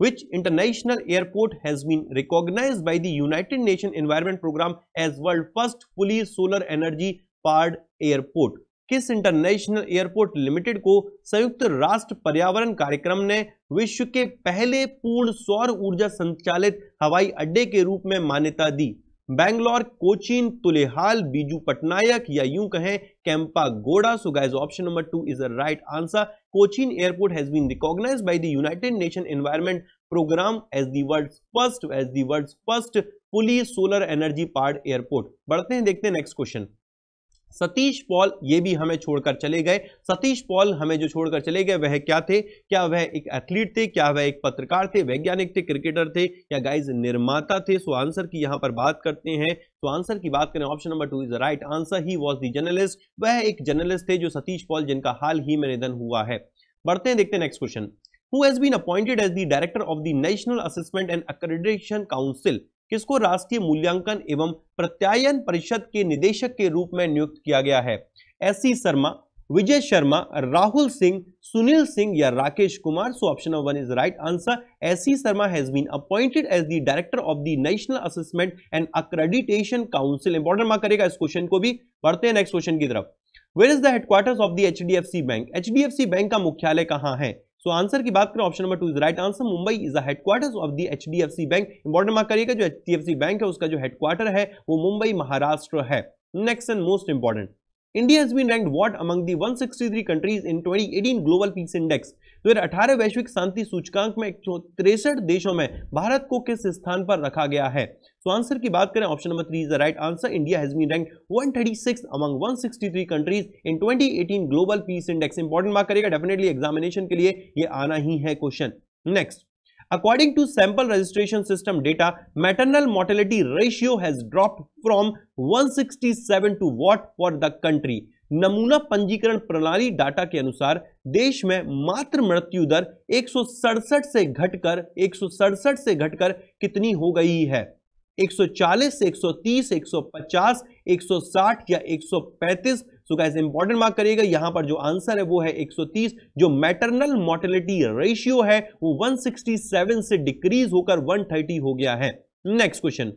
which international airport has been recognized by the United Nations Environment Program as world first fully solar energy powered airport? किस इंटरनेशनल एयरपोर्ट लिमिटेड को संयुक्त राष्ट्र पर्यावरण कार्यक्रम ने विश्व के पहले पूर्ण सौर ऊर्जा संचालित हवाई अड्डे के रूप में मान्यता दी? बैंगलोर, कोचिन, तुलेहाल, बीजू पटनायक या यूँ कहें Kempegowda. So guys option number two is the right answer Cochin airport has been recognised by the United Nation Environment Programme as the world first as the world's first fully solar energy powered airport बढ़ते हैं, देखते हैं next question Satish Paul ये भी हमें छोड़कर चले गए। सतीश पॉल हमें जो छोड़कर चले गए, वह क्या थे? क्या वह एक एथलीट थे? क्या वह एक पत्रकार थे? वैज्ञानिक थे? क्रिकेटर थे? या गाइज़ निर्माता थे? सो आंसर की यहाँ पर बात करते हैं। तो आंसर की बात करें option number two is the right answer he was the journalist वह एक जर्नलिस्ट थे जो सतीश पॉल, जिनका हाल ही में निधन हुआ है। बढ़ते हैं, देखते हैं next question who has been appointed as the director of the National Assessment and Accreditation Council? किसको राष्ट्रीय मूल्यांकन एवं प्रत्यायन परिषद के निदेशक के रूप में नियुक्त किया गया है? एस सी शर्मा, विजय शर्मा, राहुल सिंह, सुनील सिंह या Rakesh Kumar? So option number one is right answer. S C Sharma has been appointed as the director of the National Assessment and Accreditation Council. Important mark करेगा इस क्वेश्चन को भी। बढ़ते हैं नेक्स्ट क्वेश्चन की तरफ़। Where is the headquarters of the HDFC bank? HDFC bank का मुख्यालय कहाँ है? सो आंसर की बात करें option number two is right answer Mumbai is the headquarters of the HDFC bank important mark करिएगा, जो एचडीएफसी बैंक है, उसका जो हेडक्वार्टर है, वो मुंबई महाराष्ट्र है. Next and most important India has been ranked what among the 163 countries in 2018 Global Peace Index. 2018 वैश्विक शांति सूचकांक में एक देशों में भारत को किस स्थान पर रखा गया है? तो आंसर की बात करें option number three is the right answer India has been rank 136 among 163 countries in 2018 global peace index important mark करेगा डेफिनेटली एग्जामिनेशन के लिए ये आना ही है question next According to sample registration system data, maternal mortality ratio has dropped from 167 to what for the country? नमूना पंजीकरण प्रणाली डाटा के अनुसार देश में मात्र मृत्यु दर एक सौ सड़सठ से घटकर एक सौ सड़सठ से घटकर कितनी हो गई है? 140 से 130 150 160 या 135 सो गाइस इंपॉर्टेंट मार्क करिएगा। यहाँ पर जो आंसर है वो है 130 जो मैटरनल मोर्टेलिटी रेशियो है, वो 167 से डिक्रीज होकर 130 हो गया है। Next question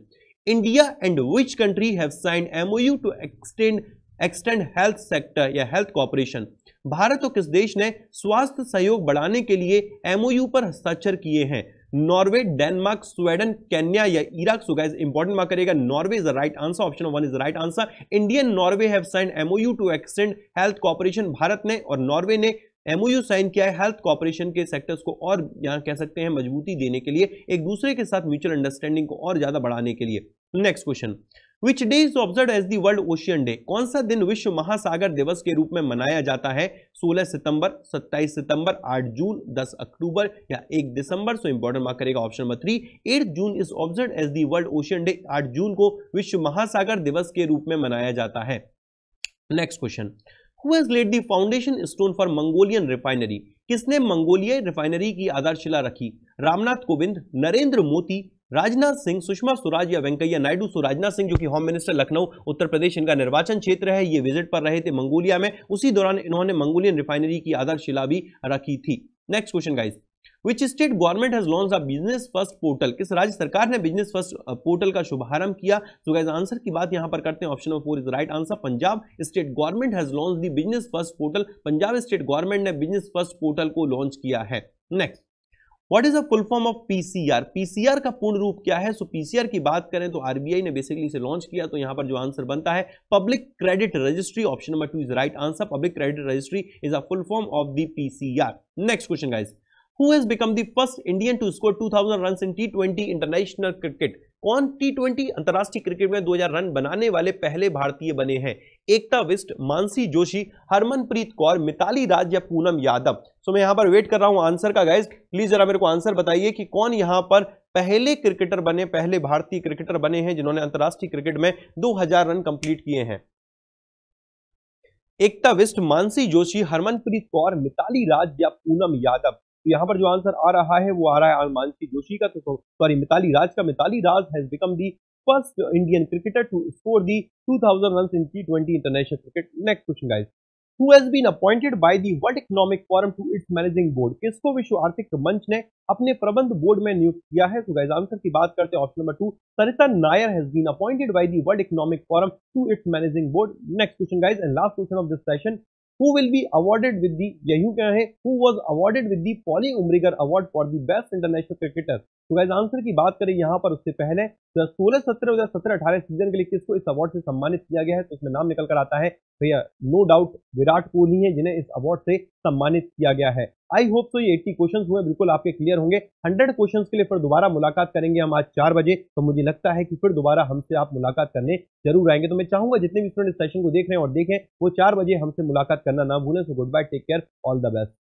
India and which country have signed MoU to extend extend health sector या हेल्थ कॉपरेशन भारत और किस देश ने स्वास्थ्य सहयोग बढ़ाने के लिए एमओयू पर हस्ताक्षर किए हैं? नॉर्वे, डेनमार्क, स्वीडन, केन्या या Iraq. So guys important mark करेगा Norway is the right answer option one is right answer Indian Norway have sign MoU to extend health cooperation Bharat ने और नॉर्वे ने MOU sign किया है health corporation के sectors को और यहाँ कह सकते हैं मजबूती देने के लिए, एक दूसरे के साथ म्यूचुअल अंडरस्टैंडिंग को और ज़्यादा बढ़ाने के लिए। Next question which day is observe as the world ocean day कौन सा दिन विश्व महासागर दिवस के रूप में मनाया जाता है? 16 सितंबर 27 सितंबर 8 जून 10 अक्टूबर या 1 दिसंबर? सो इंपॉर्टेंट मार्क करेगा option number three eight June is observe as the world ocean day 8 जून को विश्व महासागर दिवस के रूप में मनाया जाता है। Next question who has laid the foundation stone for Mongolian refinery किसने मंगोलिया रिफाइनरी की आधारशिला रखी? रामनाथ कोविंद, नरेंद्र मोदी राजनाथ सिंह, सुषमा स्वराज या वेंकैया नायडू। सो राजनाथ सिंह जो कि होम मिनिस्टर लखनऊ, उत्तर प्रदेश, इनका निर्वाचन क्षेत्र है। ये विज़िट पर रहे थे मंगोलिया में। उसी दौरान इन्होंने मंगोलियन रिफाइनरी की आधारशिला भी रखी थी। Next question guys which state government has launch business first portal किस राज्य सरकार ने बिज़नेस फ़र्स्ट पोर्टल का शुभारंभ किया? तो गाइज़ आंसर की बात यहाँ पर करते हैं। Option number four is right answer Punjab state government has launch the business first portal Punjab state government ने बिज़नेस फ़र्स्ट पोर्टल को लॉन्च किया है। Next what is the full form of PCR PCR का पूर्ण रूप क्या है? सो PCR की बात करें तो आरबीआई ने बेसिकली इसे लॉन्च किया तो यहाँ पर जो आंसर बनता है public credit registry option number two is right answer public credit registry is a full form of the PCR next question guys who has become the first Indian to score 2000 runs in T20 international cricket? कौन T20 अंतरराष्ट्रीय cricket में 2000 run बनाने वाले पहले भारतीय बने हैं? एकता विस्ट मानसी जोशी, हरमनप्रीत कौर, मिताली राज या पूनम यादव। सो मैं यहाँ पर वेट कर रहा हूँ आंसर का गाइज़ प्लीज़ जरा मेरे को आंसर बताइए कि कौन यहाँ पर पहले क्रिकेटर बने, पहले भारतीय क्रिकेटर बने हैं जिन्होंने अंतरराष्ट्रीय क्रिकेट में 2000 रन कंप्लीट किए हैं। एकता विस्ट मानसी जोशी, हरमनप्रीत कौर, मिताली राज या पूनम यादव। तो यहाँ पर जो आंसर आ रहा है, वो आ रहा है मानसी जोशी का। तो सॉरी मिताली राज का। Mitali Raj has become the first Indian cricketer to score the 2000 run in T twenty international cricket next question guys who has been appointed by the World Economic Forum to its managing board? किसको विश्व आर्थिक मंच ने अपने प्रबंध board में नियुक्त किया है? तो गाइस आंसर की बात करते हैं option number two Sarita Nair has been appointed by the world economic forum to its managing board next question guys and last question of this session will be awarded with the यही क्या है who was awarded with the Polly Umrigar award for the best international cricketer तो guys answer की बात करें यहाँ पर उससे पहले सोलह सत्रह या सत्रह, अठारह सीज़न के लिए किसको इस अवार्ड से सम्मानित किया गया है? तो उसमें नाम निकल कर आता है, भैया नो डाउट विराट कोहली है जिन्हें इस अवार्ड से सम्मानित किया गया है। आई होप तो ये 80 क्वेश्चंस हुए, बिल्कुल आपके क्लियर होंगे। 100 क्वेश्चंस के लिए फिर दोबारा मुलाकात करेंगे हम आज चार बजे तो मुझे लगता है कि फिर दोबारा हमसे आप मुलाकात करने ज़रूर आएँगे। तो मैं चाहूँगा जितने भी स्टूडेंट सेशन को देख रहे हैं और देखें, वो चार बजे हमसे मुलाकात करना ना भूलें। So good bye take care all the best